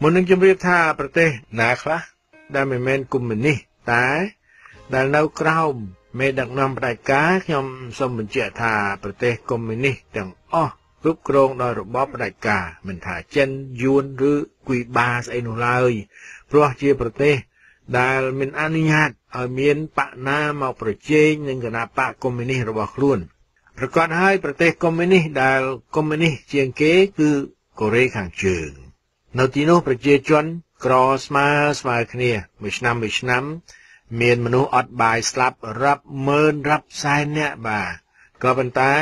មុននឹងជម្រាបថាប្រទេសណាខ្លះដែលមិនមែនកុម្មុយនីសតែ ដែលនៅក្រោមមេដឹកនាំផ្ដាច់ការខ្ញុំសូមបញ្ជាក់ថាប្រទេសកុម្មុយនីសទាំងអស់គ្រប់គ្រងដោយរបបផ្ដាច់ការមិនថាចិនយួនឬគួយបាស្អីនោះឡើយព្រោះជាប្រទេសដែលមិនអនុញ្ញាតឲ្យមានបកណាមកប្រជែងនឹងគណៈបកកុម្មុយនីសរបស់ខ្លួនប្រកាសឲ្យប្រទេសកុម្មុយនីសដែលកុម្មុយនីសជាងគេគឺកូរ៉េខាងជើង នៅទីនោះប្រជាជនក្រស្មើស្មើគ្នាមួយឆ្នាំមួយឆ្នាំ មានមនុស្សអត់បាយស្លាប់រាប់ម៉ឺនរាប់សែននាក់បាទក៏ប៉ុន្តែ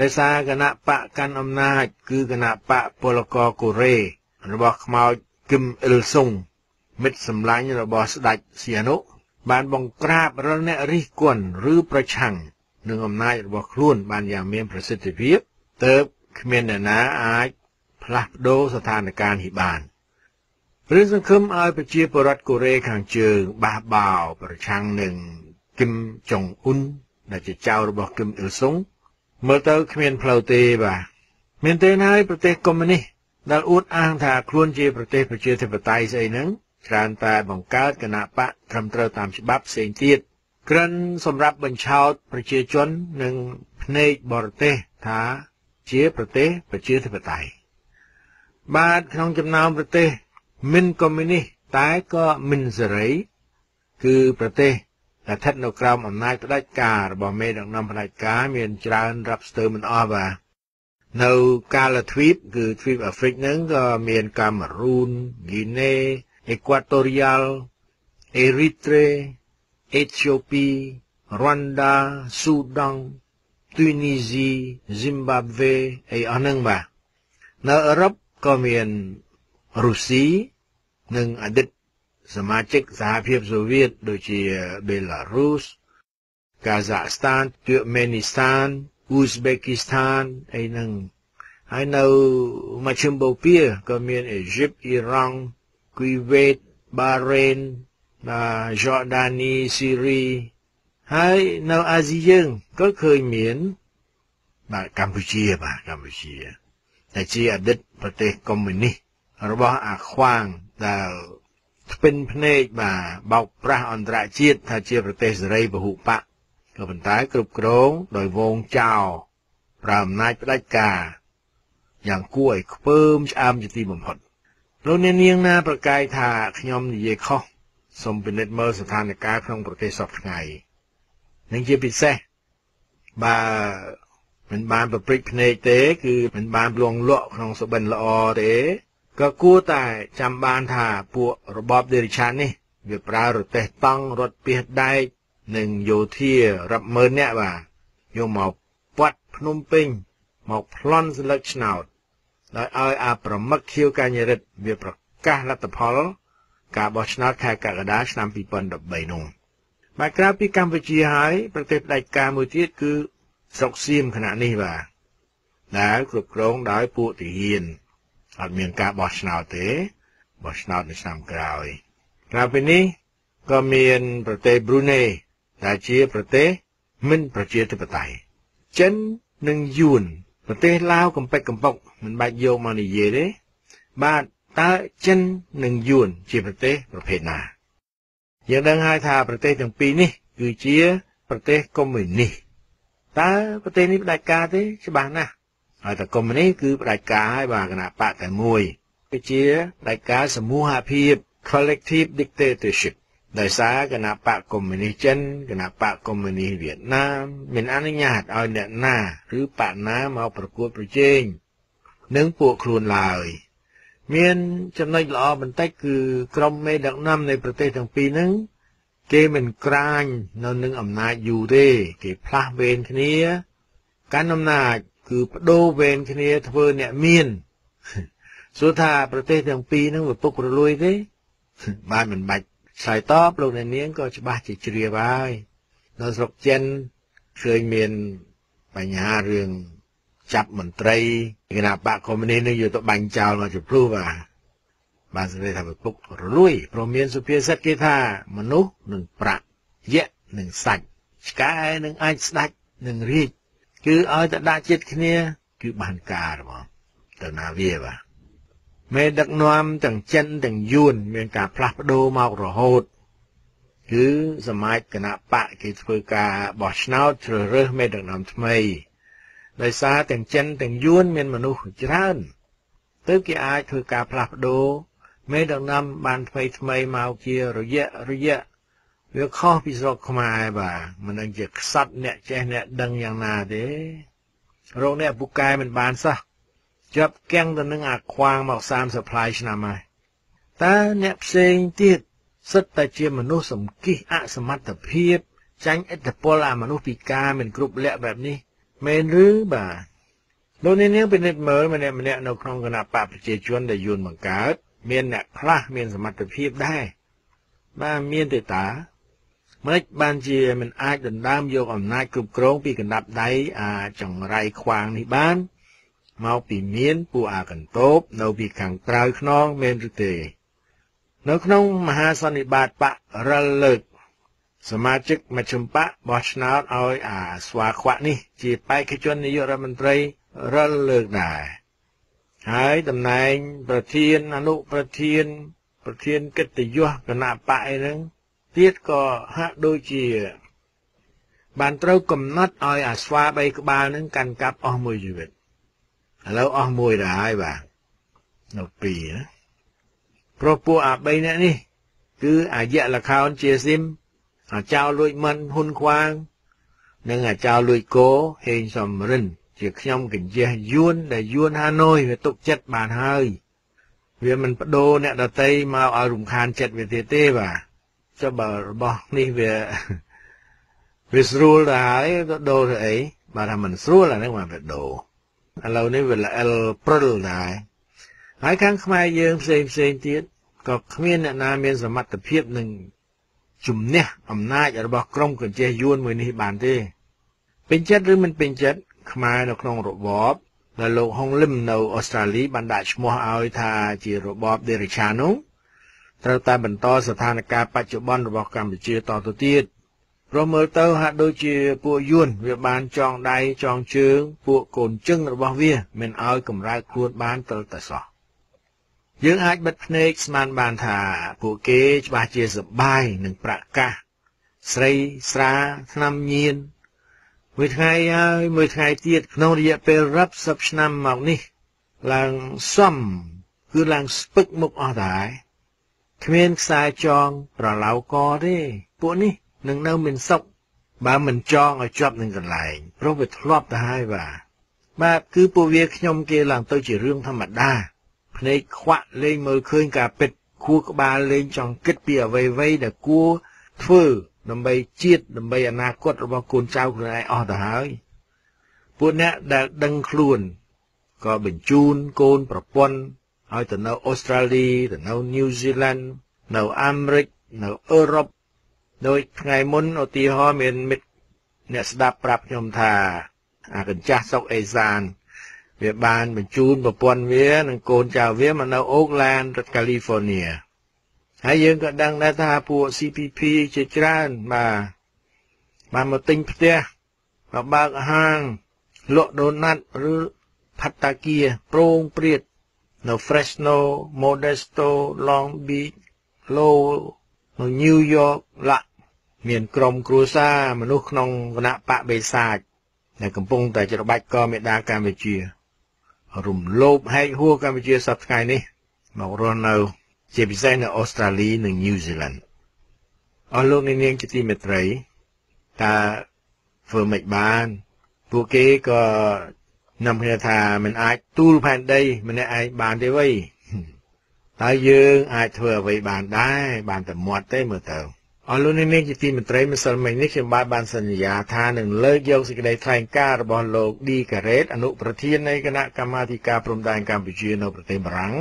ដោយសារគណៈបកកាន់អំណាច គឺគណៈបកពលករកូរ៉េរបស់ខ្មោចគឹមអ៊ីលសុងមិត្តសម្លាញ់របស់ស្ដេចសៀនុ បានបង្ក្រាបរលអ្នករិះគន់ឬប្រឆាំងនឹងអំណាចរបស់ខ្លួនបានយ៉ាងមានប្រសិទ្ធភាពទើបគ្មានអ្នកណាអាច ផ្លាស់ប្ដូរស្ថានភាពនេះបានព្រឹងសង្ឃឹមឲ្យប្រជាពលរដ្ឋកូរ៉េខាងជើងបះបោប្រឆាំងនឹងគឹមចុងអ៊ុនដែលជាចៅរបស់គឹមអ៊ីលសុងមើលទៅគ្មានផ្លូវទេបាទមែនទេហើយប្រទេសកុម្មុយនីសដែលអួតអាងថាខ្លួនជាប្រទេសប្រជាធិបតេយ្យស្អីហ្នឹងច្រើនតែបង្កើតគណៈបកត្រឹមត្រូវតាមច្បាប់ផ្សេងទៀតក្រិនសម្រាប់បញ្ឆោតប្រជាជននិងភ្នែកបរទេសថាជាប្រទេសប្រជាធិបតេយ្យ បាទក្នុងចំណោមប្រទេសមិនកុម្មុយនីសតែក៏មិនសេរី គឺប្រទេសដែលស្ថិតនៅក្រោមអំណាចផ្ដាច់ការរបស់មេដឹកនាំផ្ដាច់ការមានច្រើនរាប់ស្ទើរមិនអស់បាទនៅកាលទ្វីបគឺទ្វីបអាហ្វ្រិកហ្នឹងក៏មានកាមេរូនហ្គីណេអេក្វាតូរីយ៉ាល់អេរីត្រេអេធីអូពីរ៉ុនដាស៊ូដង់ទូនីស៊ីហ្ស៊ីមបាប់វេអីអស់ហ្នឹងបាទនៅអឺរ៉ុប ក៏មានរុស្ស៊ីនិងអតីតសមាជិកសហភាពសូវៀតដូចជាបេឡារុសកាហ្សាក់ស្ថានទឿមេនីស្ថានអ៊ូស្បេគីស្ថានអីហ្នឹងហើយនៅមជ្ឈិមបូព៌ាក៏មានអេស៊ីបអ៊ីរ៉ង់គូវេតបារ៉េនបាទយ៉ូដានីស៊ីរីហើយនៅអាស៊ីយើងក៏ឃើញមានបាទកម្ពុជាបាទកម្ពុជា តែជាអតីតប្រទេសកុម្មុយនីសរបស់អាខ្វាងដែលស្ពិនភ្នែកបាទបោកប្រាស់អន្តរជាតិថាជាប្រទេសសេរីពហុបកក៏ប៉ុន្តែគ្រប់គ្រងដោយវងចោលប្រើអំណាចផ្ដាច់ការយ៉ាងគួរឲ្យខ្ពើមឆ្អើមជាទីបំផុតលោកអ្នកនាងណាប្រកាយថាខ្ញុំនិយាយខុសសូមពិនិត្យមើលស្ថានភាពក្នុងប្រទេសសពថ្ងៃនឹងជាពិសេសបើ មិនបានប្រព្រឹត្តភ្នែកទេ គឺមិនបានលងលក់ក្នុងសុបិនល្អទេក៏គួរតែចាំបានថាពួករបបដេរិឆាននេះ វាប្រើរទេះតង់រត់ពីសដែកនិងយោធារាប់ម៉ឺននាក់បាទយកមកពាត់ភ្នំពេញ មកប្លន់ស្លឹកឆ្នោតដោយឲ្យអាប្រមឹកខៀវកញ្ញរិទ្ធវាប្រកាសលទ្ធផល ការបោះឆ្នោតខែកក្កដាឆ្នាំ2013នោះបាទក្រៅពីកម្ពុជាហើយប្រទេសផ្ដាច់ការមួយទៀតគឺ ស្រុកសៀមខណៈនេះបាទដែលគ្រប់គ្រងដោយពួកទាហានអត់មានការបោះឆ្នោតទេបោះឆ្នោតនៅឆ្នាំក្រោយក្រៅពីនេះក៏មានប្រទេសប្រ៊ូណេដែលជាប្រទេសមិនប្រជាធិបតេយ្យចិននិងយួនប្រទេសឡាវកំពេចកំពុកមិនបាច់យកមកនិយាយទេបាទតើចិននិងយួនជាប្រទេសប្រភេទណាយើងដឹងហើយថាប្រទេសទាំងពីរនេះគឺជាប្រទេសកុម្មុយនីសតើ ប្រទេសនេះផ្ដាច់ការទេច្បាស់ណាស់ហើយតែកុម្មុយនីសគឺផ្ដាច់ការហើយបាទគណៈបកតែមួយគឺជាផ្ដាច់ការសមូហភាព collective dictatorship ដោយសារគណៈបកកុម្មុយនីសចិនគណៈបកកុម្មុយនីសវៀតណាមមានអនុញ្ញាតឲ្យអ្នកណាឬបកណាមកប្រកួតប្រជែងនឹងពួកខ្លួនឡើយ មានចំណុចល្អបន្តិចគឺក្រុមមេដឹកនាំនៃប្រទេសទាំងពីរហ្នឹង គេមិនក្រាញនៅនឹងអំណាចយូរទេគេផ្លាស់វេនគ្នា កាន់អំណាចគឺបដូរវេនគ្នាធ្វើអ្នកមានសួរថាប្រទេសទាំងពីរហ្នឹងវាពុករលួយទេបានមិនបាច់ឆ្លើយតបលោកអ្នកនាងក៏ច្បាស់ជាជ្រាបហើយនៅស្រុកចិនឃើញមានបញ្ហារឿងចាប់មន្ត្រីគណៈបកកុម្មុយនីសនឹងយកទៅបាញ់ចោលមកជព្រោះបាទ បានសេចក្តីថាពុករលួយព្រោះមានសុភាសិតគេថាមនុស្សនឹងប្រាក់យៈនឹងសាច់ឆ្កែនឹងអាចស្ដាច់នឹងរាជគឺឲ្យតែដាក់ចិត្តគ្នា គឺបានការហ្មងទៅណាវាបាទមេដឹកនាំទាំងចិនទាំងយួនមានការផ្លាស់ប្ដូរមករហូតគឺសមាជគណៈបកគេធ្វើការបោះឆ្នោតជ្រើសរើសមេដឹកនាំថ្មីដោយសារទាំងចិនទាំងយួនមានមនុស្សច្រើនទើបគេអាចធ្វើការផ្លាស់ប្ដូរ មេដឹកនាំបានថ្មីថ្មីមកជារយៈរយៈវាខុសពីស្រុកខ្មែរបាទមិនដឹងជាខ្សត់អ្នកចេះអ្នកដឹងយ៉ាងណាទេរោគអ្នកពូកែមិនបានសោះជាប់គាំងទៅនឹងអាខ្វាងមក30ផ្លាយឆ្នាំហើយតើអ្នកផ្សេងទៀតសិតតែជាមនុស្សសំគិះអសមត្ថភាពចាញ់ឥទ្ធិពលអាមនុស្សពិការមិនគ្រប់លក្ខបែបនេះមែនឬបាទលោកនាងពិនិត្យមើលម្នាក់ម្នាក់នៅក្នុងគណៈបកប្រជាជនដែលយួនបង្កើត មានអ្នកខ្លះមានសមត្ថភាពដែរបាទមានទេតាមិនបានជាមិនអាចដណ្ដើមយកអំណាចគ្រប់គ្រងពីកណ្ដាប់ដៃអាចង្រៃខ្វាងនេះបានមកពីមានពួកអាកន្តោបនៅពីខាងក្រៅខ្នងមែនឬទេ នៅក្នុងមហាសន្និបាតបករិលលើក សមាជិកមជ្ឈិមបកបោះឆ្នោតឲ្យអាស្វាខ្វាក់នេះ ជាបេក្ខជននាយករដ្ឋមន្ត្រីរិលលើកដែរ ហើយតំណែងប្រធានអនុប្រធាន ប្រធានកិត្តិយសគណៈបកអីហ្នឹងទៀតក៏ហាក់ដូចជា បានត្រូវកំណត់ឲ្យអាស្វាបីក្បាលហ្នឹងកាន់កាប់អស់មួយជីវិតឥឡូវអស់មួយដែរហើយបាទនៅពីរណាព្រោះពួកអា3នាក់នេះ គឺអាយៈលខោនជាស៊ីមអាចៅលួចមិនហ៊ុនខ្វាង និងអាចៅលួចគោហេងសំរិន ជាខ្ញុំកញ្ជះយួនដែលយួនហាណូយវាទុកចិត្តបានហើយ វាមិនបដូរអ្នកដតីមកឲ្យរំខានចិត្តវាទៀតទេបាទចុះបើរបស់នេះវាវាស្រួលទៅហើយទៅដូរទៅអីបើថាមិនស្រួលអានេះមកវាដូរឥឡូវនេះវាល្អិលព្រិលដែរហើយខាងខ្មែរយើងផ្សេងផ្សេងទៀតក៏គ្មានអ្នកណាមានសមត្ថភាពនឹងជំនះអំណាចរបស់ក្រុមកញ្ចេះយួនមួយនេះបានទេពេញចិត្តឬមិនពេញចិត្ត ខ្មែរនៅក្នុងរបបដែលលោកហុងលឹមនៅអូស្ត្រាលីបានដាក់ឈ្មោះឲ្យថាជារបបដេរិឆានោះត្រូវតែបន្តស្ថានភាពបច្ចុប្បន្នរបស់កម្ពុជាតទៅទៀតព្រោះមើលទៅហាក់ដូចជាពួកយួនវាបានចងដៃចងជើងពួកកូនជឹងរបស់វាមិនឲ្យកម្រើកខ្លួនបានទៅតែសោះយើងអាចបិទភ្នែកស្មានបានថាពួកគេច្បាស់ជាសបាយនឹងប្រកាសស្រីស្រាឆ្នាំញៀន មួយថ្ងៃហើយមួយថ្ងៃទៀតក្នុងរយៈពេលរាប់សិបឆ្នាំមកនេះ ឡើងសំគឺឡើងស្ពឹកមុខអស់ដែរគ្មានខ្សែចងប្រឡៅកទេពួកនេះនឹងនៅមិនសុខបើមិនចងឲ្យជាប់នឹងកន្លែងព្រោះវាធ្លាប់ទៅហើយបាទបាទគឺពួកវាខ្ញុំគេឡើងទៅជារឿងធម្មតាភ្នែកខ្វាក់លេងមើលឃើញការពិតខួរក្បាលលេងចង់គិតពីអ្វីៗដែលគួរធ្វើ ដើម្បីជាតិដើម្បីអនាគតរបស់កូនចៅខ្លួនឯងអស់ទៅហើយពួកអ្នកដែលដឹងខ្លួនក៏បញ្ជូនកូនប្រពន្ធឲ្យទៅនៅអូស្ត្រាលីទៅនៅញូហ្សេឡង់នៅអាមេរិកនៅអឺរ៉ុបដោយថ្ងៃមុនឧទាហរណ៍មានមិត្តអ្នកស្ដាប់ប្រាប់ខ្ញុំថាអាកញ្ចាស់សុកអេសាន វាបានបញ្ជូនប្រពន្ធវានិងកូនចៅវាមកនៅអូកឡែនរដ្ឋកាលីហ្វ័រញ៉ា ហើយយើងក៏ដឹងដែរថាពួក CPP ជាច្រើនបាទបានមកទិញផ្ទះមកបើកហាងលក់ដូណាត់ឬផាត់តាគៀប្រងព្រាតនៅ Fresno Modesto Long Beach Lowell នៅ New York ឡាក់មានក្រុមគ្រួសារមនុស្សក្នុងគណៈបកបេសាចដែលកំពុងតែច្របាច់កមេដាកម្ពុជា រំលោភហែកហួរកម្ពុជាសប្តាហ៍នេះមករស់នៅ ជាពិសេសនៅអូស្ត្រាលីនិងញូហ្សេឡង់អស់លោកអ្នកនាងជាទីមេត្រីតើធ្វើមិនបាន ពួកគេក៏នាំគ្នាថាមិនអាចទូលផែនដីម្នាក់ឯងបានទេវៃតើយើងអាចធ្វើអ្វីបានដែរបានតែមាត់ទេមើលទៅអស់លោកអ្នកនាងជាទីមេត្រីម្សិលមិញនេះខ្ញុំបាទបានសន្យាថានឹងលើកយកសេចក្តីថ្លែងការណ៍របស់លោកឌីការ៉េតអនុប្រធាននៃគណៈកម្មាធិការព្រំដែនកម្ពុជានៅប្រទេសបារាំង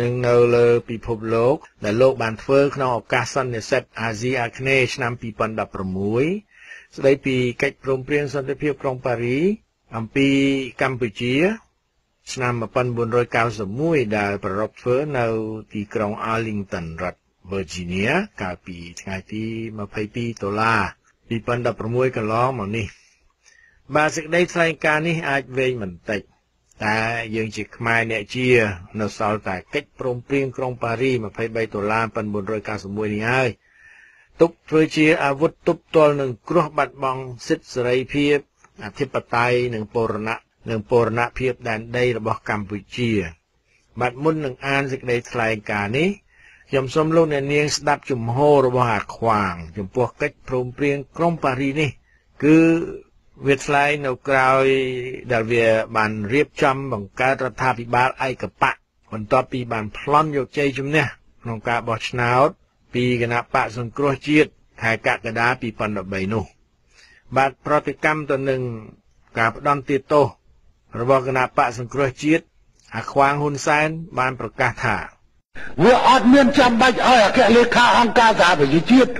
និងនៅលើពិភពលោកដែលលោកបានធ្វើក្នុងឱកាសសន្និសីទអាស៊ីអាគ្នេយ៍ឆ្នាំ2016ស្តីពីកិច្ចព្រមព្រៀងសន្តិភាពក្រុងប៉ារីអំពីកម្ពុជា ឆ្នាំ1991ដែលប្ររពធ្វើនៅទីក្រុង Arlington រដ្ឋ Virginia កាលពីថ្ងៃទី22ដុល្លារ2016កន្លងមកនេះបាទសេចក្តីថ្លែងការណ៍នេះអាចវែងបន្តិច តែយើងជាខ្មែរអ្នកជា នៅសល់តែកិច្ចព្រមព្រៀងក្រុងប៉ារី23ដុល្លារ1991នេះហើយទុកធ្វើជាអាវុធទប់ទល់នឹងគ្រោះបាត់បង់សិទ្ធិសេរីភាពអធិបតេយ្យនិងបូរណៈនិងបូរណភាពដែនដីរបស់កម្ពុជាបាទមុននឹងអានសេចក្តីថ្លែងការណ៍នេះខ្ញុំសូមលោកអ្នកនាងស្ដាប់ជំហររបស់អាខ្វាង ចំពោះកិច្ចព្រមព្រៀងក្រុងប៉ារីនេះ គឺ វាថ្លែងនៅក្រៅដែលវាបានរៀបចំបង្កើតរដ្ឋាភិបាលឯកបកបន្ទាប់ពីបានប្លន់យកជ័យជំនះក្នុងការបោះឆ្នោតពីគណៈបកសង្គ្រោះជាតិខែកក្កដា2013នោះបាទប្រតិកម្មទៅនឹងការផ្ដន់ទាទោសរបស់គណៈបកសង្គ្រោះជាតិអាខ្វាងហ៊ុនសែនបានប្រកាសថាវាអត់មានចាំបាច់ឲ្យអគ្គលេខាអង្គការសហប្រជាជាតិ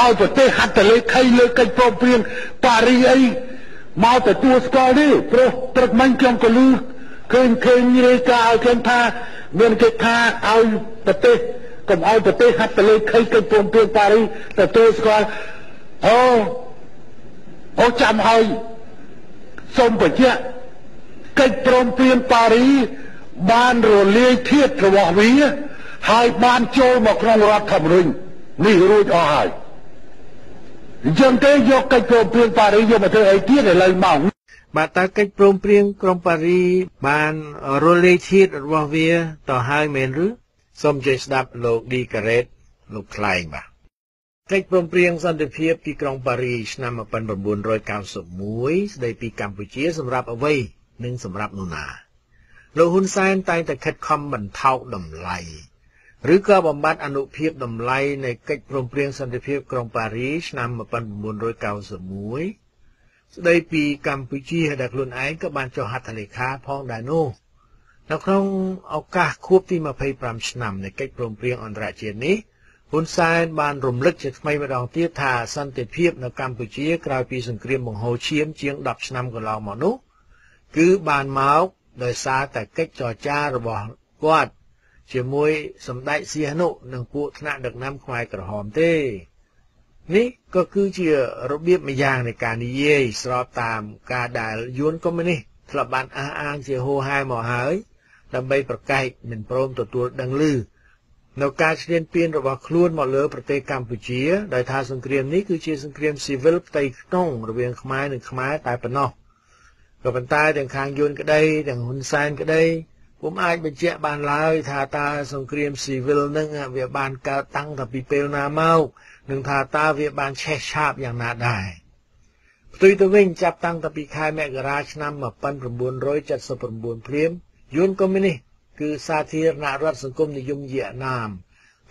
ឲ្យប្រទេសហត្ថលេខីលើកិច្ចព្រមព្រៀងប៉ារីអីមកទទួលស្គាល់ទេព្រោះព្រឹកមិញខ្ញុំក៏លឺឃើញឃើញរាយការណ៍ឲ្យឃើញថាមានគេថាឲ្យប្រទេសកុំឲ្យប្រទេសហត្ថលេខីកិច្ចព្រមព្រៀងប៉ារីទទួលស្គាល់អូអូចាំឲ្យសូមបញ្ជាក់កិច្ចព្រមព្រៀងប៉ារីបានរលាយធាតុរបស់វាហើយបានចូលមកក្នុងរដ្ឋធម្មនុញ្ញនេះរួចអស់ហើយ អញ្ចឹងទេយកកិច្ចព្រមព្រៀងប៉ារីយកមកធ្វើអីទៀតឥឡូវមកបាទតើកិច្ចព្រមព្រៀងក្រុងប៉ារីបានរលាយធាតុរបស់វាទៅហើយមែនឬសូមជួយស្ដាប់លោកឌីការ៉េតលោកខ្លែងបាទកិច្ចព្រមព្រៀងសន្តិភាពទីក្រុងប៉ារីឆ្នាំ1991ស្ដីពីកម្ពុជាសម្រាប់អ្វីនិងសម្រាប់នរណាលោកហ៊ុនសែនតែងតែខិតខំបន្ថោកតម្លៃ ឬក៏បំបត្តិអនុភាពតម្លៃនៃកិច្ចព្រមព្រៀងសន្តិភាពក្រុងប៉ារីឆ្នាំ1991ស្ដីពីកម្ពុជាដែលខ្លួនឯងក៏បានចុះហត្ថលេខាផងដែរនោះនៅក្នុងឱកាសខួបទី25ឆ្នាំនៃកិច្ចព្រមព្រៀងអន្តរជាតិនេះហ៊ុនសែនបានរំលឹកជាថ្មីម្ដងទៀតថាសន្តិភាពនៅកម្ពុជាក្រោយពីសង្គ្រាមបង្ហូរឈាមជាង10ឆ្នាំកន្លងមកនោះគឺបានមកដោយសារតែកិច្ចចរចារបស់គាត់ ជាមួយសម្ដេចសៀហនុនិងពួកថ្នាក់ដឹកនាំខ្មែរក្រហមទេនេះក៏គឺជារបៀបម្យ៉ាងនៃការនិយាយស្របតាមការដែលយួនកុម្មុយនីសធ្លាប់បានអះអាងជាហូហែមកហើយដើម្បីប្រកែកមិនព្រមទទួលដឹងឮនៅការឈ្លានពានរបស់ខ្លួនមកលើប្រទេសកម្ពុជាដោយថាសង្គ្រាមនេះគឺជាសង្គ្រាមស៊ីវិលផ្ទៃក្នុងរវាងខ្មែរនិងខ្មែរតែប៉ុណ្ណោះក៏ប៉ុន្តែទាំងខាងយួនក្តីទាំងហ៊ុនសែនក្តី ពុំអាចបញ្ជាក់បានឡើយថាតើសង្គ្រាមស៊ីវិលនឹងវាបានកើតតាំងតែពីពេលណាមកនិងថាតើវាបានឆេះឆាបយ៉ាងណាដែរផ្ទុយទៅវិញចាប់តាំងតែពីខែមករាឆ្នាំ1979ព្រាមយួនកុម្មុយនីសគឺសាធារណរដ្ឋសង្គមនិយមវៀតណាម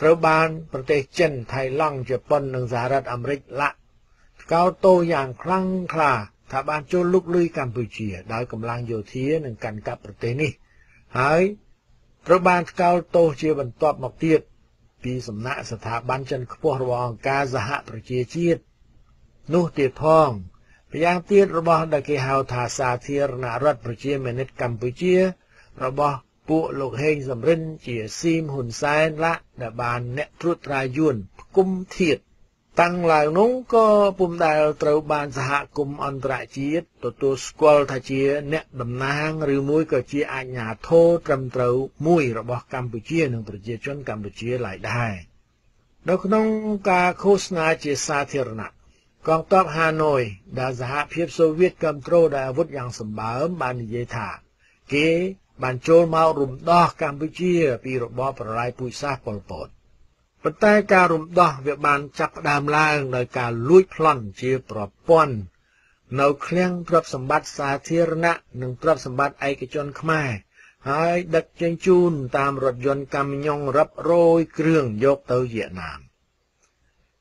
ត្រូវបានប្រទេសចិនថៃឡង់ជប៉ុននិងសហរដ្ឋអាមេរិកលាក់កោតទោយ៉ាងខ្លាំងក្លាថាបានចូលលុកលុយកម្ពុជាដោយកម្លាំងយោធានិងកាន់កាប់ប្រទេសនេះ ហើយត្រូវបានថ្កោលទោសជាបន្ទាប់មកទៀតពីសំណាក់ស្ថាប័នចិនខ្ពស់របស់អង្គការសហប្រជាជាតិនោះទៀតផងម្យ៉ាងទៀតរបស់ដែលគេហៅថាសាធារណរដ្ឋប្រជាមានិតកម្ពុជា របស់ពួកលោកហេងសំរិនជាស៊ីមហ៊ុនសែនឡាដែលបានអ្នកត្រួតត្រាយួនផ្គុំធៀប តាំងឡើងនោះក៏ពុំដែលត្រូវបានសហគមន៍អន្តរជាតិទទួលស្គាល់ថាជាអ្នកតំណាងឬមួយក៏ជាអាជ្ញាធរត្រឹមត្រូវមួយរបស់កម្ពុជានិងប្រជាជនកម្ពុជាឡើយដែរនៅក្នុងការឃោសនាជាសាធារណៈកងទ័ពហាណូយដែលសហភាពសូវៀតគ្រប់គ្រងដោយអាវុធយ៉ាងសម្បើមបាននិយាយថាគេបានចូលមករំដោះកម្ពុជាពីរបបប្រល័យពូជសាសន៍ប៉ុលពត ប៉ុន្តែការរំដោះវាបានចាប់ផ្ដើមឡើងដោយការលួចប្លន់ជាប្រព័ន្ធនៅឃ្លាំងទ្រព្យសម្បត្តិសាធារណៈនិងទ្រព្យសម្បត្តិឯកជនខ្មែរហើយដឹកជញ្ជូនតាមរថយន្តកាមីយ៉ុងរាប់រយគ្រឿងយកទៅវៀតណាម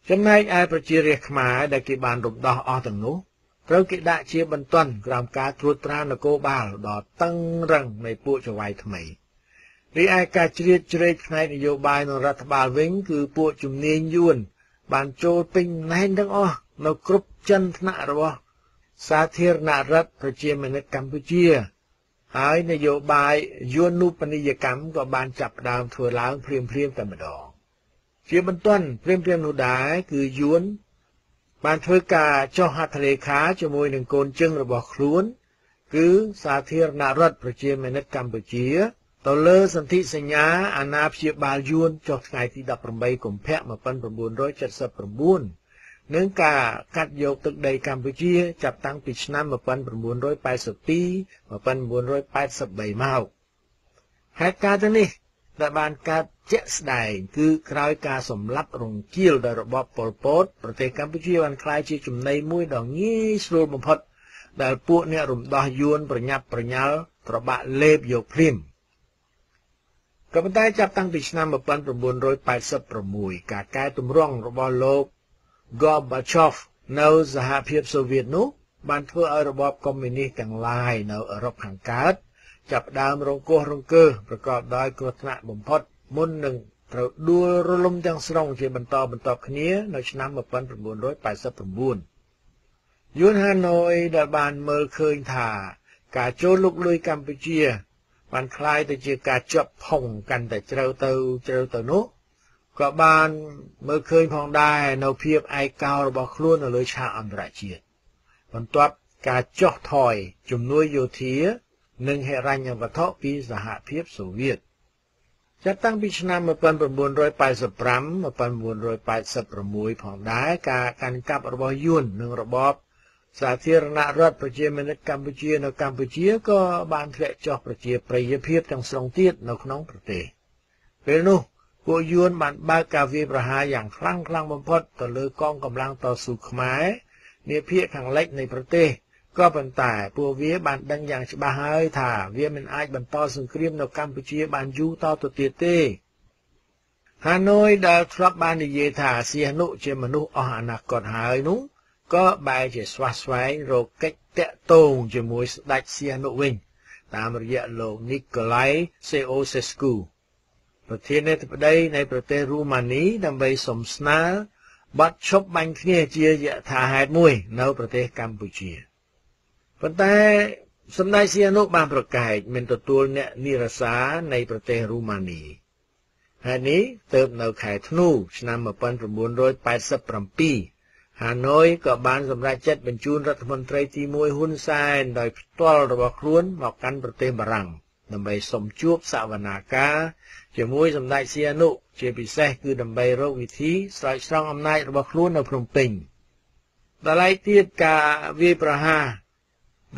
ចំណែកឯប្រជារាស្ត្រខ្មែរដែលគេបានរំដោះអស់ទាំងនោះត្រូវគេដាក់ជាបន្ទាន់ក្រោមការត្រួតត្រានគរបាលដ៏តឹងរឹងនៃពួកចៅហ្វាយថ្មី រីឯការជ្រៀតជ្រែកផ្នែកនយោបាយនៅរដ្ឋបាលវិញគឺពួកជំនាញយួនបានចូលពេញណែនទាំងអស់នៅគ្រប់ចិនថ្នាក់របស់សាធារណរដ្ឋប្រជាមានិតកម្ពុជា ហើយនយោបាយយួននូបនីយកម្មក៏បានចាប់ផ្ដើមធ្វើឡើងព្រាមព្រាមតែម្ដងជាបន្ទាន់ព្រាមព្រាមនោះដែរគឺយួនបានធ្វើការចុះហត្ថលេខាជាមួយនឹងកូនជឹងរបស់ខ្លួន គឺសាធារណរដ្ឋប្រជាមានិតកម្ពុជា ទៅលើសន្ធិសញ្ញាអាណាព្យាបាលយួនចុះថ្ងៃទី18កុម្ភៈ1979និងការកាត់យកទឹកដីកម្ពុជា ចាប់តាំងពីឆ្នាំ1982 1983មកហេតុការណ៍ទាំងនេះដែលបានកើតជាក់ស្ដែងគឺក្រោយការសម្លាប់រង្គាលដោយរបបប៉ុលពតប្រទេសកម្ពុជាបានក្លាយជាចំណីមួយដ៏ងាយស្រួលបំផុតដែលពួកអ្នករំដោះយួនប្រញាប់ប្រញាល់ត្របាក់លេបយកភ្លាម ក៏ប៉ុន្តែចាប់តាំងពីឆ្នាំ1986ការកែតម្រង់របស់លោក Gorbachev នៅសហភាពសូវៀតនោះ បានធ្វើឲ្យរបបកុម្មុយនីសទាំងឡាយនៅអឺរ៉ុបខាងកើតចាប់ដើមរងគ្រោះរង្គើប្រកបដោយគ្រោះថ្នាក់បំផុតមុននឹងត្រូវដួលរលំទាំងស្រុងជាបន្តបន្ទាប់គ្នានៅឆ្នាំ1989យួនហាណូយដែលបានមើលឃើញថា ការចូលលុកលុយកម្ពុជា បានคล้ายទៅជាការជាប់ផុងកាន់តែជ្រៅទៅជ្រៅទៅនោះក៏បានមើលឃើញផងដែរនៅភាពឯកោរបស់ខ្លួននៅលើឆាកអន្តរជាតិបន្ទាប់ការចោះថយជំនួយយោធា និងហិរញ្ញវត្ថុពីសហភាពសូវៀតចាប់តាំងពីឆ្នាំ1985 1986ផងដែរការកាន់កាប់របស់យួននិងរបប សាធារណរដ្ឋប្រជាមានិតកម្ពុជានៅកម្ពុជាក៏បានធ្លាក់ចុះប្រជាប្រិយភាពទាំងស្រុងទៀតនៅក្នុងប្រទេសពេលនោះពួកយួនបានបើកការវាយប្រហារយ៉ាងខ្លាំងខ្លាំងបំផុតទៅលើកងកម្លាំងតស៊ូខ្មែរនាភាគខាងលិចនៃប្រទេសក៏ប៉ុន្តែពួកវាបានដឹងយ៉ាងច្បាស់ហើយថាវាមិនអាចបន្តសង្គ្រាមនៅកម្ពុជាបានយូរតទៅទៀតទេហាណូយដែលធ្លាប់បាននិយាយថាសៀនុជាមនុស្សអស់អនាគតហើយនោះ ក៏បែរជាស្វះស្វែងរកកិច្ចតាក់ទងជាមួយស្ដេចសៀនុវិញ តាមរយៈលោក Nikolai Ceausescu ប្រធានាធិបតីនៃប្រទេសរូម៉ានីដើម្បីសុំស្នើបတ်ឈប់បាញ់គ្នាជាយថាហេតុមួយនៅប្រទេសកម្ពុជាប៉ុន្តែសម្ដេចសៀនុបានប្រកែកមិនទទួលអ្នកនិរសានៃប្រទេសរូម៉ានីហើយនេះទៅនៅខែធ្នូឆ្នាំ1987 ហាណូយក៏បានសម្រេចចិត្តបញ្ជូនរដ្ឋមន្ត្រីទី1ហ៊ុនសែនដោយផ្ទាល់របស់ខ្លួនមកកាន់ប្រទេសបារាំងដើម្បីសុំជួបសវនាការជាមួយសម្ដេចសៀនុជាពិសេសគឺដើម្បីរកវិធីស្រោចស្រង់អំណាចរបស់ខ្លួននៅភ្នំពេញដល់ឡែកទៀតការវាយប្រហារ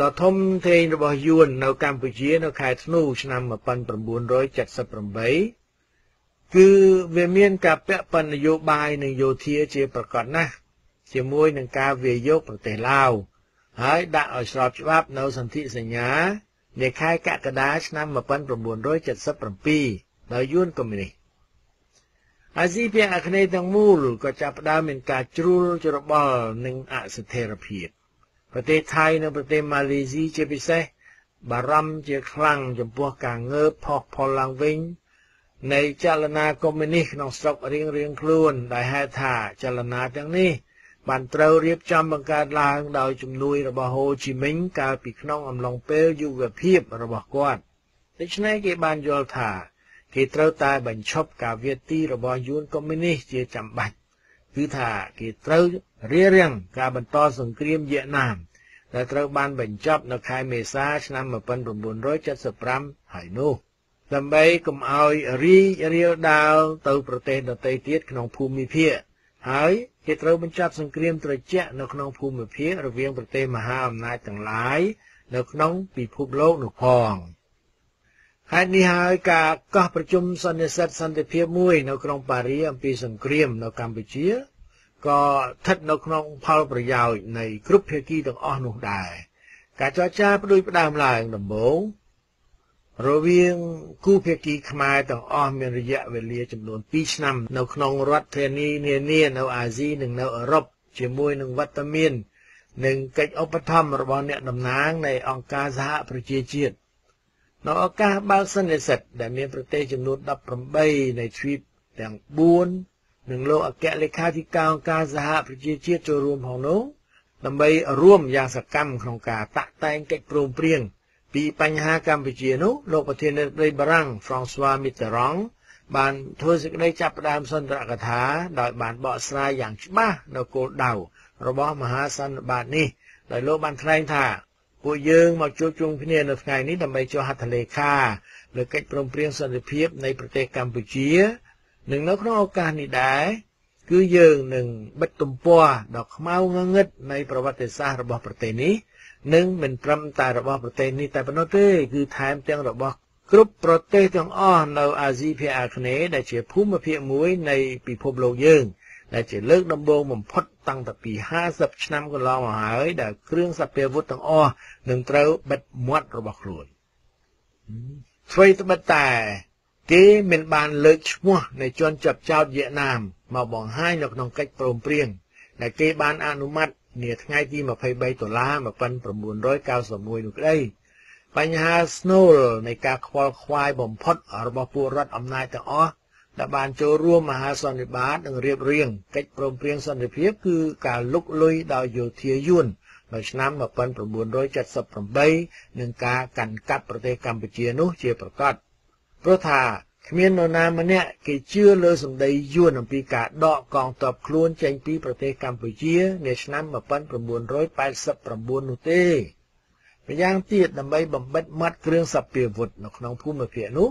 ដ៏ធំធេងរបស់យួននៅកម្ពុជានៅខែធ្នូឆ្នាំ1978គឺវាមានការពាក់ព័ន្ធនយោបាយនិងយោធាជាប្រកបណាស់ ជាមួយនឹងការវាយយកប្រទេសឡាវហើយដាក់ឲ្យស្របច្បាប់នៅសន្ធិសញ្ញានៃខែកក្កដាឆ្នាំ1977ដោយយួនកុម្មុយនីសអាស៊ីភាគអាគ្នេយ៍ទាំងមូលក៏ចាប់ផ្ដើមមានការជ្រួលច្របល់និងអស្ថិរភាពប្រទេសថៃនិងប្រទេសម៉ាឡេស៊ីជាពិសេសបារម្ភជាខ្លាំងចំពោះការងើបផុសផុលឡើងវិញនៃចលនាកុម្មុយនីសក្នុងស្រុករៀងរៀងខ្លួន ដែលហេតុថាចលនាទាំងនេះ បានត្រូវរៀបចំបង្កើតឡើងដោយជំនួយរបស់ហូជីមិញកាលពីក្នុងអំឡុងពេលយុវភាពរបស់គាត់ដូច្នេះគេបានយល់ថាគេត្រូវតែបញ្ឈប់ការវាទីរបស់យួនកុម្មុយនីសជាចាំបាច់គឺថាគេត្រូវរៀបរៀងការបន្តសង្គ្រាមវៀតណាមដែលត្រូវបានបញ្ចប់នៅខែមេសាឆ្នាំ1975ហើយនោះដើម្បីកុំឲ្យរីករាលដាលទៅប្រទេសដទៃទៀតក្នុងភូមិភាគ ហើយគេត្រូវបញ្ចប់សង្គ្រាមត្រជាក់នៅក្នុងភូមិភាគរវាងប្រទេសមហាអំណាចទាំងឡាយនៅក្នុងពិភពលោកនោះផងហេតុនេះហើយការកោះប្រជុំសន្និសីទសន្តិភាពមួយនៅក្នុងប៉ារីអំពីសង្គ្រាមនៅកម្ពុជាក៏ស្ថិតនៅក្នុងផលប្រយោជន៍នៃគ្រប់ភាគីទាំងអស់នោះដែរការចរចាផ្ដួចផ្ដើមឡើងដំបូង រវាងគូភាគីខ្មែរទាំងអស់មានរយៈវេលាចំនួន2ឆ្នាំ នៅក្នុងរដ្ឋធានីនានានៅអាស៊ីនិងនៅអឺរ៉ុបជាមួយនឹងវត្តមាននិងកិច្ចឧបត្ថម្ភរបស់អ្នកតំណាងនៃអង្គការសហប្រជាជាតិនៅឱកាសបើកសន្និសីទដែលមានប្រទេសចំនួន18នៃទ្វីបទាំង4និងលោកអគ្គលេខាធិការអង្គការសហប្រជាជាតិចូលរួមផងនោះដើម្បីរួមយ៉ាងសកម្មក្នុងការតាក់តែងកិច្ចព្រមព្រៀង ពីបញ្ហាកម្ពុជានោះលោកប្រធានាធិបតីបារាំង François Mitterrand បានធ្វើសេចក្តីចាប់ផ្ដើមសន្ទរកថា ដោយបានបកស្រាយយ៉ាងច្បាស់នៅគោលដៅរបស់មហាសន្និបាតនេះដោយលោកបានថ្លែងថាគពួកយើងមកជួបជុំគ្នានៅថ្ងៃនេះដើម្បីចុះហត្ថលេខាលើកិច្ចព្រមព្រៀងសន្តិភាពនៃប្រទេសកម្ពុជា និងនៅក្នុងឱកាសនេះដែរគឺយើងនឹងបិទទំព័រដ៏ខ្មៅងងឹតនៃប្រវត្តិសាស្ត្ររបស់ប្រទេសនេះ និងមិនត្រឹមតែរបស់ប្រទេសនេះតែប៉ុណ្ណោះទេគឺថែមទាំងរបស់គ្រប់ប្រទេសទាំងអស់នៅអាស៊ីភាគអាគ្នេយ៍ដែលជាភូមិភាគមួយនៃពិភពលោកយើងដែលជាលើកដំបូងបំផុតតាំងតពី50ឆ្នាំកន្លងមកហើយដែលគ្រឿងសព្វាវុធទាំងអស់នឹងត្រូវបិទមាត់របស់ខ្លួនអ្វីត្បិតតែគេមិនបានលើកឈ្មោះនៃជនចាប់ចោតវៀតណាមមកបង្ហាញនៅក្នុងកិច្ចព្រមព្រៀងដែលគេបានអនុម័ត នាថ្ងៃទី23តុលា1991នោះក្តីបញ្ហាស្នូលនៃការខ្វល់ខ្វាយបំផុតរបស់ពួករដ្ឋអំណាចទាំងអស់ដែលបានចូលរួមមហាសន្និបាតនិងរៀបរៀងកិច្ចព្រមព្រៀងសន្តិភាពគឺការលុកលុយដោយយោធាយួននៅឆ្នាំ1978និងការកាន់កាប់ប្រទេសកម្ពុជានោះជាប្រកបព្រោះថា គ្មាននរណាម្នាក់គេជឿលើសម្ដីយួនអំពីការដកកងទ័ពខ្លួនចេញពីប្រទេសកម្ពុជានាឆ្នាំ1989នោះទេម្យ៉ាងទៀតដើម្បីបំបិតមាត់គ្រឿងសព្វាវុធនៅក្នុងភូមិភាគនោះ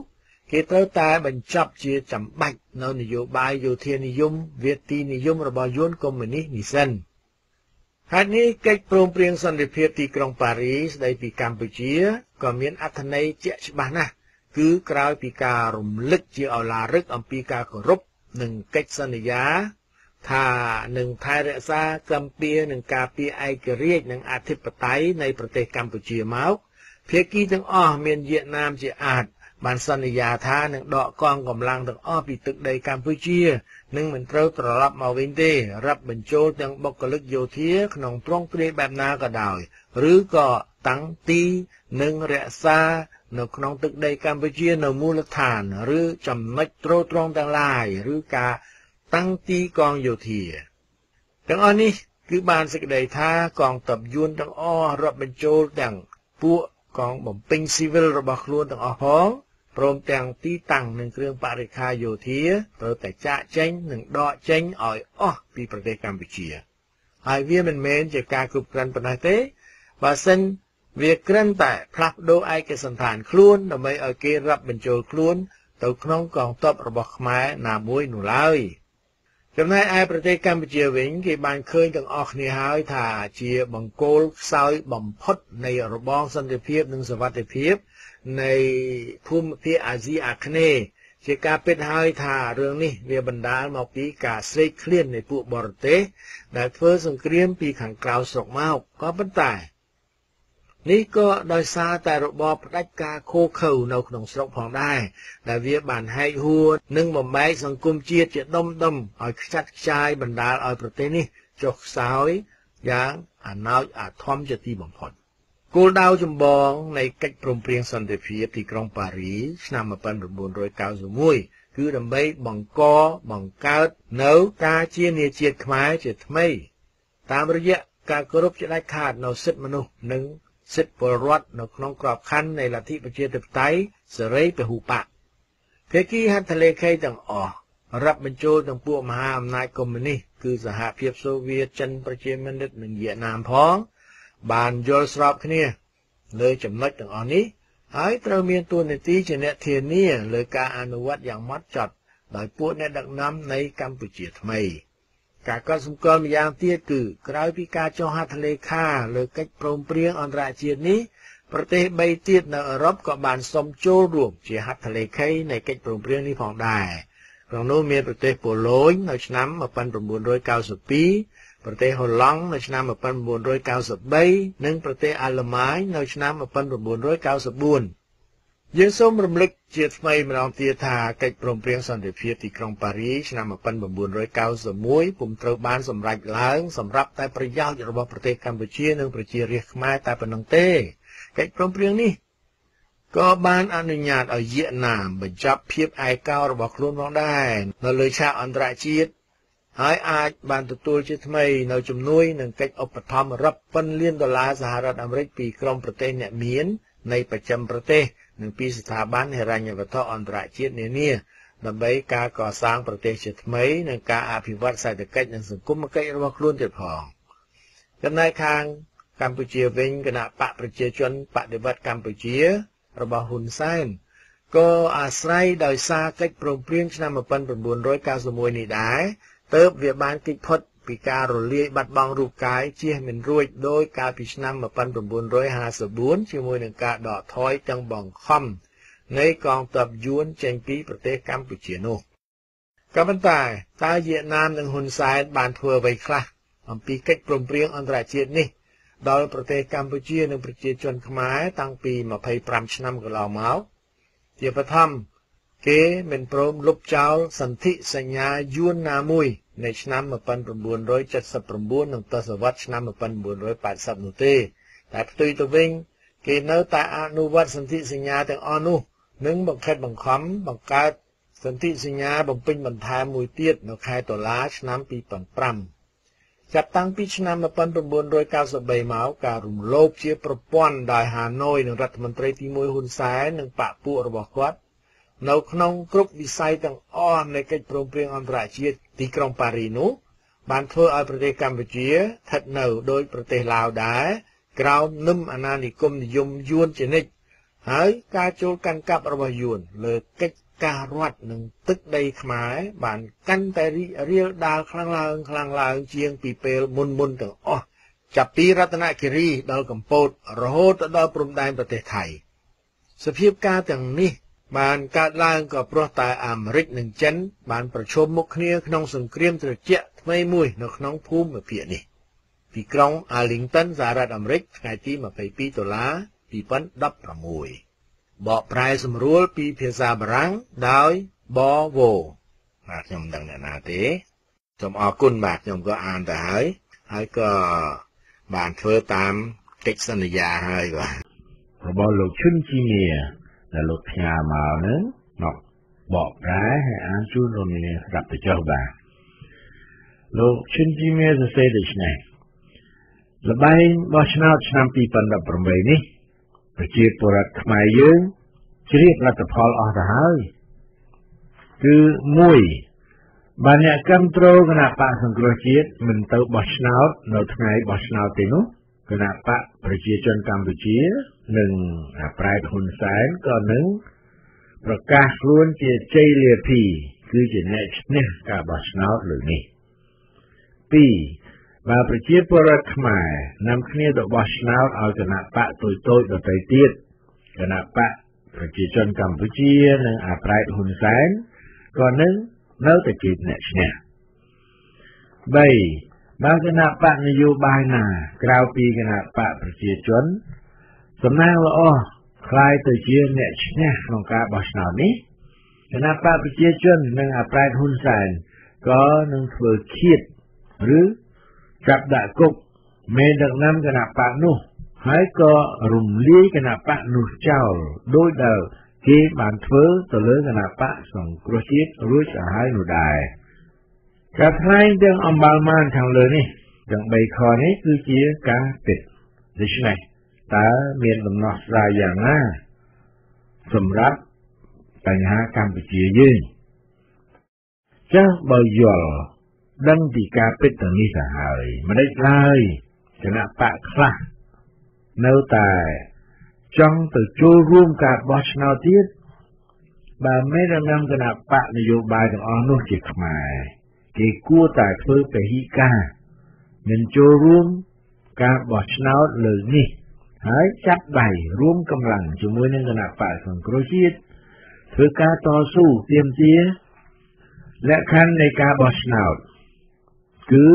គេត្រូវតែបញ្ចប់ជាចាំបាច់នៅនយោបាយយោធានិយមវាទីនិយមរបស់យួនកុម្មុយនីសនេះសិនហេតុនេះកិច្ចព្រមព្រៀងសន្តិភាពទីក្រុងប៉ារីសស្ដីពីកម្ពុជាក៏មានអត្ថន័យជាក់ច្បាស់ណាស់ គឺក្រោយពីការរំលឹកជាអឡារឹកអំពីការគោរពនិងកិច្ចសន្យា ថានឹងថែរក្សាកម្ពុជានឹងការពារឯករាជ្យនិងអធិបតេយ្យនៃប្រទេសកម្ពុជាមកភាគីទាំងអស់មានវៀតណាមជាអាចបានសន្យាថានឹងដកកងកម្លាំងទាំងអស់ពីទឹកដីកម្ពុជានឹងមិនត្រូវត្រឡប់មកវិញទេរាប់បញ្ចូលទាំងបុគ្គលិកយោធាក្នុងទ្រង់ទ្រាយបែបណាក៏ដោយ ឬក៏តាំងទីនិងរក្សា នៅក្នុងទឹកដីកម្ពុជានៅមូលដ្ឋាន ឬចំណុចត្រួតត្រងទាំងឡាយឬការតាំងទីកងយោធាទាំងអស់នេះគឺបានសេចក្តីថាកងទ័ពយួនទាំងអស់រាប់បញ្ចូលទាំងពួកកងបំពេញស៊ីវិលរបស់ខ្លួនទាំងអស់ផងព្រមទាំងទីតាំងនិងគ្រឿងបរិខាយោធាត្រូវតែចាក់ចេញនិងដកចេញឲ្យអស់ពីប្រទេសកម្ពុជាហើយវាមិនមែនជាការគ្រប់គ្រងប៉ុណ្ណេះទេបើសិន វាគ្រាន់តែផ្លាស់ប្ដូរឯកសន្តានខ្លួនដើម្បីឲ្យគេរាប់បញ្ចូលខ្លួនទៅក្នុងកងទ័ពរបស់ខ្មែរណាមួយនោះឡើយចំណែកឯប្រទេសកម្ពុជាវិញគេបានឃើញទាំងអស់គ្នាហើយថាជាបង្គោលខ្សោយបំផុតនៃរបងសន្តិភាពនិងសวัสดิភាពនៃភូមិភាគអាស៊ីអាគ្នេយ៍ជាការពិតហើយថារឿងនេះវាបណ្ដាលមកពីការស្រេកឃ្លាននៃពួកបរទេសដែលធ្វើសង្គ្រាមពីខាងក្រៅស្រុកមកក៏ប៉ុន្តែ នេះក៏ដោយសារតែរបបផ្ដាច់ការខូខើនៅក្នុងស្រុកផងដែរដែលវាបានហែកហួរនិងបំបែកសង្គមជាតិជាដុំដុំឲ្យខ្ចាត់ខ្ចាយបណ្ដាលឲ្យប្រទេសនេះចុះខ្សោយយ៉ាងអណោចអាធំជាទីបំផុតគោលដៅចម្បងនៃកិច្ចព្រមព្រៀងសន្តិភាពទីក្រុងប៉ារីឆ្នាំ1991គឺដើម្បីបង្កបង្កើតនៅការជានាជាតិខ្មែរជាថ្មី តាមរយៈការគោរពជាដាច់ខាតនៅសិទ្ធិមនុស្សនិង សិទ្ធិពលរដ្ឋនៅក្នុងក្របខ័ណ្ឌនៃលទ្ធិប្រជាធិបតេយ្យសេរីពហុបកភាគីហត្ថលេខីទាំងអស់រាប់បញ្ចូលទាំងពួកមហាអំណាចកុម្មុយនីសគឺសហភាពសូវៀតចិនប្រជាមានិតនិងវៀតណាមផង បានយល់ស្របគ្នាលើចំណុចទាំងអស់នេះហើយត្រូវមានទួនាទីជាអ្នកធានាលើការអនុវត្តយ៉ាងម៉ត់ចត់ដោយពួកអ្នកដឹកនាំនៃកម្ពុជាថ្មី ការកត់សម្គាល់ម្យ៉ាងទៀតគឺក្រោយពីការចុះហត្ថលេខាលើកិច្ចព្រមព្រៀងអន្តរជាតិនេះប្រទេស3ទៀតនៅអឺរ៉ុបក៏បានសុំចូលរួមជាហត្ថលេខីនៃកិច្ចព្រមព្រៀងនេះផងដែរក្នុងនោះមានប្រទេសប៉ូឡូញនៅឆ្នាំ1992ប្រទេសហូឡង់នៅឆ្នាំ1993និងប្រទេសអាល្លឺម៉ាញនៅឆ្នាំ1994 យើងសូមរំលឹកជាថ្មីម្ដងទៀតថាកិច្ចព្រមព្រៀងសន្តិភាពទីក្រុងប៉ារីឆ្នាំ1991ពុំត្រូវបានសម្រេចឡើងសម្រាប់តែប្រយោជន៍របស់ប្រទេសកម្ពុជានិងប្រជារាស្ត្រខ្មែរតែប៉ុណ្ណឹងទេកិច្ចព្រមព្រៀងនេះក៏បានអនុញ្ញាតឲ្យវៀតណាមបញ្ចប់ភាពឯកោរបស់ខ្លួនផងដែរនៅលើឆាកអន្តរជាតិហើយអាចបានទទួលជាថ្មីនៅជំនួយនឹងកិច្ចឧបត្ថម្ភរាប់ពាន់លានដុល្លារសហរដ្ឋអាមេរិកពីក្រុមប្រទេសអ្នកមាននៃប្រចាំប្រទេស និងពីស្ថាប័នហិរញ្ញវត្ថុអន្តរជាតិនានាដើម្បីការកសាងប្រទេសជាថ្មីនិងការអភិវឌ្ឍសេដ្ឋកិច្ចនិងសង្គមគិច្ចរបស់ខ្លួនទៀតផងចំណែកខាងកម្ពុជាវិញគណៈបកប្រជាជនបដិវត្តកម្ពុជារបស់ហ៊ុនសែនក៏អាស្រ័យដោយសារកិច្ចព្រមព្រៀងឆ្នាំ1991នេះដែរទើបវាបានគេចផុត ពីការរលាយបាត់បង់រូបកាយជៀសមិនរួចដោយកាលពីឆ្នាំ1954ជាមួយនឹងការដកថយទាំងបង្ខំនៃកងទ័ពយួនចេញពីប្រទេសកម្ពុជានោះក៏ប៉ុន្តែតើវៀតណាមនិងហ៊ុនសែនបានធ្វើអ្វីខ្លះអំពីកិច្ចព្រមព្រៀងអន្តរជាតិនេះដល់ប្រទេសកម្ពុជានិងប្រជាជនខ្មែរតាំងពី25ឆ្នាំកន្លងមកជាបឋម គេមិនព្រមលុបចោលសន្ធិសញ្ញាយួនណាមួយនៃឆ្នាំ1979និងទសវត្សរ៍ឆ្នាំ1980នោះទេតែផ្ទុយទៅវិញ គេនៅតែអនុវត្តសន្ធិសញ្ញាទាំងអស់នោះនិងបង្ខិតបង្ខំបង្កើតសន្ធិសញ្ញាបំពេញបន្ថែមមួយទៀតនៅខែតុលាឆ្នាំ2005ចាប់តាំងពីឆ្នាំ1993មកការរំលោភជាប្រព័ន្ធដោយហាណូយនិងរដ្ឋមន្ត្រីទី1ហ៊ុនសែននិងបកពួករបស់គាត់ នៅក្នុងគ្រប់វិស័យទាំងអស់នៃកិច្ចព្រមព្រៀងអន្តរជាតិទីក្រុងប៉ារីនោះបានធ្វើឲ្យប្រទេសកម្ពុជាស្ថិតនៅដោយប្រទេសឡាវដែរក្រោមនឹមអាណានិគមនិយមយួនជានិច្ចហើយការចូលកាន់កាប់របស់យួនលើកិច្ចការរដ្ឋនិងទឹកដីខ្មែរបានកាន់តែរីករាលដាលខ្លាំងឡើងខ្លាំងឡើងជាងពីពេលមុនមុនទាំងអស់ចាប់ពីរតនគិរីដល់កំពតរហូតដល់ព្រំដែនប្រទេសថៃសភាពការទាំងនេះ បានកើតឡើងក៏ព្រោះតែអាមេរិកនិងចិន បានប្រឈមមុខគ្នាក្នុងសង្គ្រាមត្រជាក់ថ្មីមួយនៅក្នុងភូមិភាគនេះ ទីក្រុង Arlington សហរដ្ឋអាមេរិកថ្ងៃទី22ដុល្លារ2016បកប្រែសម្រួលពីភាសាបារាំងដោយបវោបាទខ្ញុំមិនដឹងអ្នកណាទេសូមអរគុណបាទខ្ញុំក៏អានទៅហើយហើយក៏បានធ្វើតាមកិច្ចសន្យាហើយបាទរបស់លោកឈុនជីមៀ ដែលលោកផ្ញើមកហ្នឹងមកបកប្រែឲ្យអានជូនលោកនាងស្ដាប់ទៅចុះបាទលោកឈិនជីមេសរសេរដូចនេះលបែងបោះឆ្នោតឆ្នាំ2018នេះប្រជាពលរដ្ឋខ្មែរយើងជ្រាបលទ្ធផលអស់ទៅហើយគឺ1បានអ្នកគ្រប់គ្រងគណៈបកសង្គ្រោះជាតិមិនទៅបោះឆ្នោតនៅថ្ងៃបោះឆ្នោតទេនោះ គណៈបកប្រជាជនកម្ពុជានិងប្រែតហ៊ុនសែនក៏នឹងប្រកាសខ្លួនជាជ័យលាភីគឺជាអ្នកឈ្នះការបោះឆ្នោតលើនេះ2បើប្រជាពលរដ្ឋខ្មែរនាំគ្នាទៅបោះឆ្នោតឲ្យគណៈបកតូចតូចដទៃទៀតគណៈបកប្រជាជនកម្ពុជានិងអាប្រែតហ៊ុនសែនក៏នឹងនៅតែជាអ្នកឈ្នះ3 បើគណៈបកនយោបាយណាក្រៅពីគណៈបកប្រជាជនសំណាងល្អคล้ายទៅជាអ្នកឈ្នះក្នុងការបោះឆ្នោតនេះគណៈបកប្រជាជននិងអាប្រែតហ៊ុនសែនក៏នឹងធ្វើឃាតឬចាប់ដាក់គុកមេដឹកនាំគណៈបកនោះហើយក៏រំលាយគណៈបកនោះចោលដោយដែលគេបានធ្វើទៅលើគណៈបកសង្គ្រោះជាតិរួចទៅហើយនោះដែរ ការថ្លែងទាំងអំបាលម៉ានខាងលើនេះទាំង3ខនេះគឺជាការពិតដូច្នេះតើមានដំណោះស្រាយយ៉ាងណាសម្រាប់បញ្ហាកម្ពុជាយើងចាស់បើយល់ដឹងពីការពិតទាំងនេះទៅហើយមិនដេចឡើយគណៈបកខ្លះនៅតែចង់ទៅចូលរួមការបោះឆ្នោតទៀតបើមេដឹកនាំគណៈបកនយោបាយទាំងអស់នោះជាខ្មែរ គេគួរតែធ្វើពហិការមិនចូលរួមការបោះឆ្នោតលើនេះ ហើយចាត់ដៃរួមកម្លាំងជាមួយនឹងគណៈបកសង្គ្រោះជាតិធ្វើការតស៊ូទាមទារលក្ខខណ្ឌនៃការបោះឆ្នោតគឺ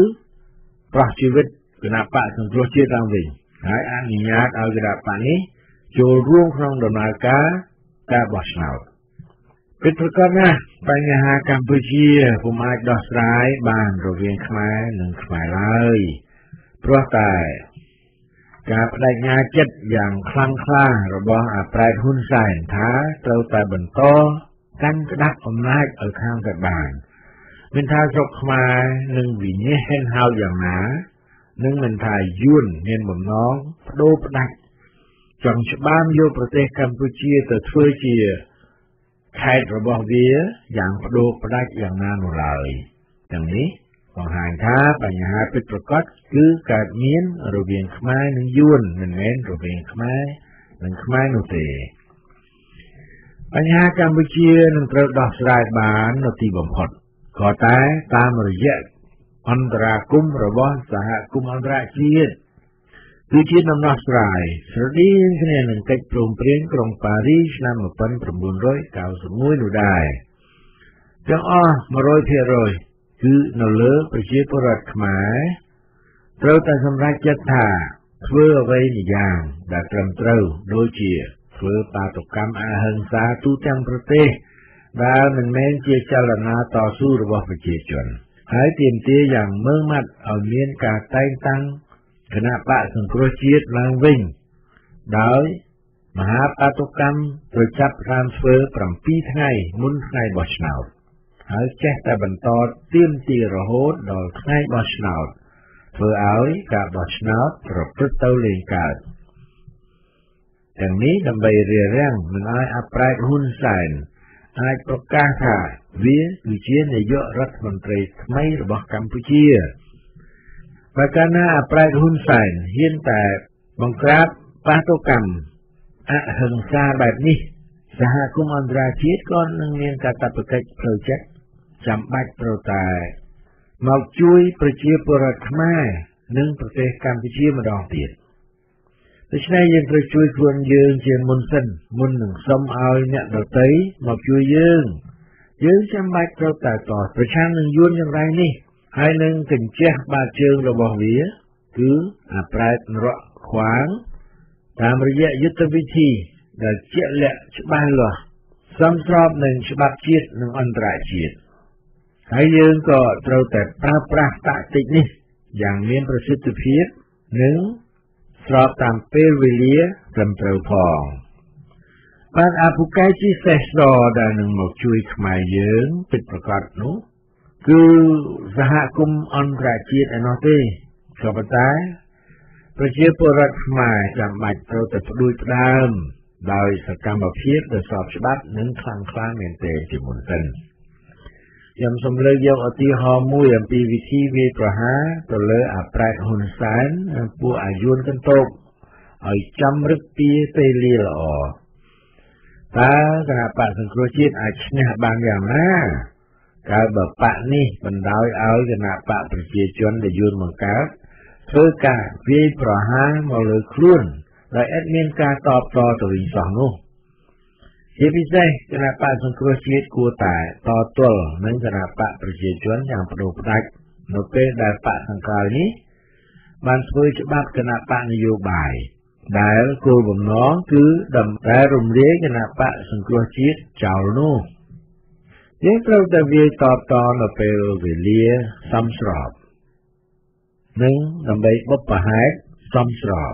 ប្រោះជីវិតគណៈបកសង្គ្រោះជាតិឡើងវិញហើយអនុញ្ញាតឲ្យគណៈបកនេះចូលរួមក្នុងដំណើរការការបោះឆ្នោត ពិតប្រាកដណាស់បញ្ហាកម្ពុជាពុំអាចដោះស្រាយបានរវាងខ្មែរនិងខ្មែរឡើយព្រោះតែការបដិញ្ញាចិត្តយ៉ាងខ្លាំងក្លារបស់អាប្រែតហ៊ុនសែនថាត្រូវតែបន្តកាន់ក្តាប់អំណាចឲ្យខាងតែបានមិនថាស្រុកខ្មែរនឹងវិនិច្ឆ័យហៅយ៉ាងណានឹងមិនថាយួនមានបំណងបដូរផ្ដាច់ចង់ច្បាមយកប្រទេសកម្ពុជាទៅធ្វើជា ខេត្តរបស់វាយ៉ាងបដូរផ្ដាច់យ៉ាងណានោះឡើយទាំងនេះបង្ហាញថាបញ្ហាពិតប្រាកដគឺកើតមានរវាងខ្មែរនិងយួនមិនមែនរវាងខ្មែរនិងខ្មែរនោះទេបញ្ហាកម្ពុជានឹងត្រូវដោះស្រាយបាននៅទីបំផុតក៏តែតាមរយៈអន្តរាគមរបស់សហគមន៍អន្តរជាតិ គឺជាដំណោះស្រាយស្រដៀងគ្នានឹងកិច្ចព្រមព្រៀងក្រុងប៉ារីសឆ្នាំ1991នោះដែរទាំងអស់100%គឺនៅលើប្រជាពលរដ្ឋខ្មែរត្រូវតែសម្រេចចិត្តថាធ្វើអ្វីម្យ៉ាងដែលត្រឹមត្រូវដូចជាធ្វើបាតុកម្មអហិង្សាទូទាំងប្រទេសដែលមិនមែនជាចលនាតស៊ូរបស់ប្រជាជន ហើយទាមទារយ៉ាងម៉ឺងម៉ាត់ឲ្យមានការតែងតាំង គណៈបកសង្គ្រោះជាតិឡើងវិញដោយមហាបាតុកម្មត្រូវចាប់ផ្ដើមធ្វើ7ថ្ងៃមុនថ្ងៃបោះឆ្នោតហើយចេះតែបន្តទៀមទារហូតដល់ថ្ងៃបោះឆ្នោតធ្វើឲ្យការបោះឆ្នោតប្រព្រឹត្តទៅលេងកើតទាំងនេះដើម្បីរារាំងមិនឲ្យអប្រែកហ៊ុនសែនអាចប្រកាសថាវាគឺជានាយករដ្ឋមន្ត្រីថ្មីរបស់កម្ពុជា បើកាលណាអប្រែកហ៊ុនសែនហ៊ានតែបង្ក្រាបបាតុកម្មអហិង្សាបែបនេះសហគមន៍អន្តរជាតិក៏នឹងមានកាតព្វកិច្ចផ្លូវចិត្តចាំបាច់ត្រូវតែមកជួយប្រជាពលរដ្ឋខ្មែរនិងប្រទេសកម្ពុជាម្ដងទៀតដូច្នេះយើងត្រូវជួយខ្លួនយើងជាមុនសិនមុននឹងសុំឲ្យអ្នកដទៃមកជួយយើងយើងចាំបាច់ត្រូវតែតប្រឆាំងនឹងយួនយ៉ាងไรនេះ ហើយនឹងកញ្ជះបាតជើងរបស់វា គឺអាប្រែតនរកខ្វាង តាមរយៈយុទ្ធវិធីដែលជាក់លាក់ច្បាស់លាស់សមស្របនឹងច្បាប់ជាតិនិងអន្តរជាតិហើយយើងក៏ត្រូវតែប្រើប្រាស់តាក់ទិកនេះយ៉ាងមានប្រសិទ្ធភាពនិងស្របតាមពេលវេលាត្រឹមត្រូវផងបានអពុកែជីសេះស្រដែលនឹងមកជួយខ្មែរយើងពិតប្រកបនោះ គឺសហគមន៍អន្តរជាតិឯណោះទេក៏ប៉ុន្តែ ប្រជាពលរដ្ឋខ្មែរចាំបាច់ត្រូវតែផ្ដួចផ្ដើម ដោយសកម្មភាពដែលស្របច្បាប់និងខ្លាំងក្លាមែនទែនជាមុនសិនខ្ញុំសូមលើកយកឧទាហរណ៍មួយអំពីវិធីវាយប្រហារទៅលើអាប្រែតហ៊ុនសែននិងពួកអាយុនកន្តោកឲ្យចាំរឹកពីពេលលាល្អតើគណៈបកសង្គ្រោះជាតិអាចឈ្នះបានយ៉ាងណា កើបើបកនេះបណ្ដោយឲ្យគណៈបកប្រជាជនដែលយួនបង្កើតធ្វើការវាយប្រហារមកលើខ្លួនដោយឥតមានការតបតទៅវិញសោះនោះជាពិសេសគណៈបកសង្គ្រោះជាតិគួរតែតទល់នឹងគណៈបកប្រជាជនយ៉ាងបដូរផ្ដាច់នៅពេលដែលបកសង្គ្រោះនេះបានធ្វើច្បាប់គណៈបកនយោបាយដែលគោលបំណងគឺដើម្បីរំលាយគណៈបកសង្គ្រោះជាតិចោលនោះ យើងត្រូវតែវាយតបតនៅពេលវេលាសមស្របនិងដើម្បីបុព្វហេតុសមស្រប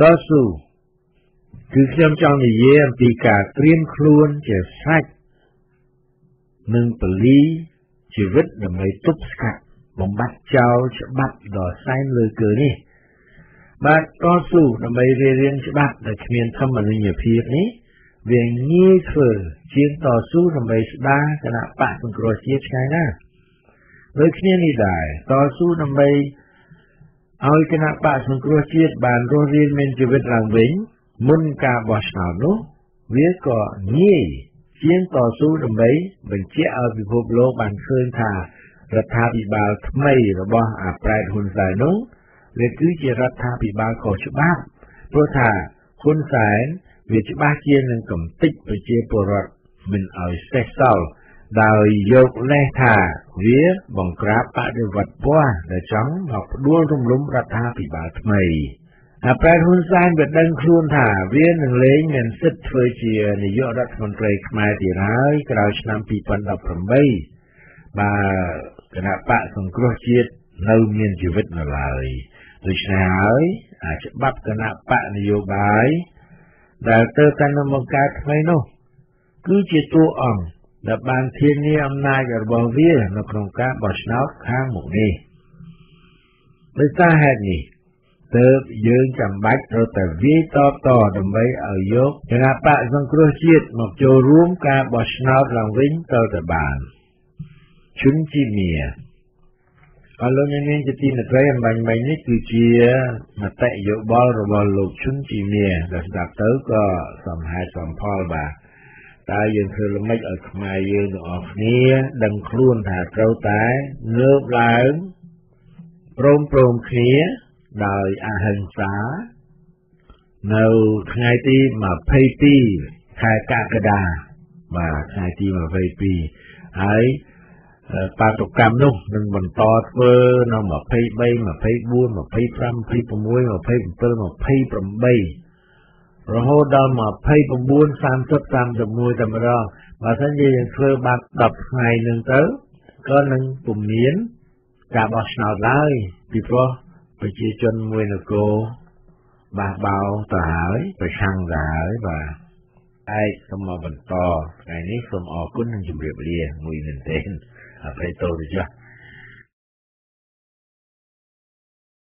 តស៊ូគឺខ្ញុំចង់និយាយអំពីការត្រៀមខ្លួនជាស្រេចនិងពលីជីវិតដើម្បីទប់ស្កាត់បំបត្តិចោលច្បាប់ដ៏សែនលើគឺនេះបាទតស៊ូដើម្បីរៀបរៀងច្បាប់ដែលគ្មានធម្មនុញ្ញភាពនេះ វាងាយធ្វើជាងតស៊ូដើម្បីស្ដារគណៈបកសង្គ្រោះជាតិឆ្ងាយណាស់ដូចគ្នានេះដែរតស៊ូដើម្បីឲ្យគណៈបកសង្គ្រោះជាតិបានរស់រានមានជីវិតឡើងវិញមុនការបោះឆ្នោតនោះវាក៏ងាយជាងតស៊ូដើម្បីបញ្ជាក់ឲ្យពិភពលោកបានឃើញថារដ្ឋាភិបាលថ្មីរបស់អាប្រែតហ៊ុនសែននោះវាគឺជារដ្ឋាភិបាលខុសច្បាប់ព្រោះថាហ៊ុនសែន វាច្បាស់ជានឹងកំទេចប្រជាពលរដ្ឋមិនឲ្យសេះសល់ដោយយកលេសថាវាបង្ក្រាបបដិវត្តពណ៌ដែលចង់មកផ្ដួលរំលំរដ្ឋាភិបាលថ្មីអាប្រែហ៊ុនសែនវាដឹងខ្លួនថាវានឹងលែងមានសិទ្ធិធ្វើជានាយករដ្ឋមន្ត្រីខ្មែរទៀតហើយក្រោយឆ្នាំ2018បើគណៈបកសង្គ្រោះជាតិនៅមានជីវិតនៅឡើយដូច្នេះហើយអាច្បាប់គណៈបកនយោបាយ ដែលទៅតែនឹងបង្កើតថ្មីនោះ គឺជាតួអង្គដែលបានធានាអំណាចរបស់វានៅក្នុងការបោះឆ្នោតខាងមុខនេះដោយសារហេតុនេះទើបយើងចាំបាច់ត្រូវតែវាយតបតដើម្បីឲ្យយកគណៈបកសង្គ្រោះជាតិមកចូលរួមការបោះឆ្នោតឡើងវិញទៅតែបានជុនជីមៀ បាទលោកអ្នកនាងជាទីមេត្រីអំបញ្ញមិញនេះគឺជាមតិយោបល់របស់លោកឈុនជីមៀដែលស្ដាប់ទៅក៏សមហេតុសមផលបាទតើយើងធ្វើល្មិចឲ្យខ្មែរយើងទាំងអស់គ្នាដឹងខ្លួនថាត្រូវតែងើបឡើងព្រមព្រមគ្នាដោយអហិង្សានៅថ្ងៃទី22ខែកក្កដាបាទថ្ងៃទី22ហើយ បាតុកម្មនោះនឹងបន្តធ្វើនៅ23 24 25 26 27 28រហូតដល់29 30 31តែម្ដងបើមិនជាយើងធ្វើបាត់10ថ្ងៃនឹងទៅក៏នឹងពុំមានការបោះឆ្នោតឡើយពីព្រោះប្រជាជនមួយនគរបះបោទៅហើយប្រឆាំងទៅហើយបាទឯកសូមមកបន្តថ្ងៃនេះសូមអរគុណនិងជម្រាបលាមួយមែនទែន a Feito ya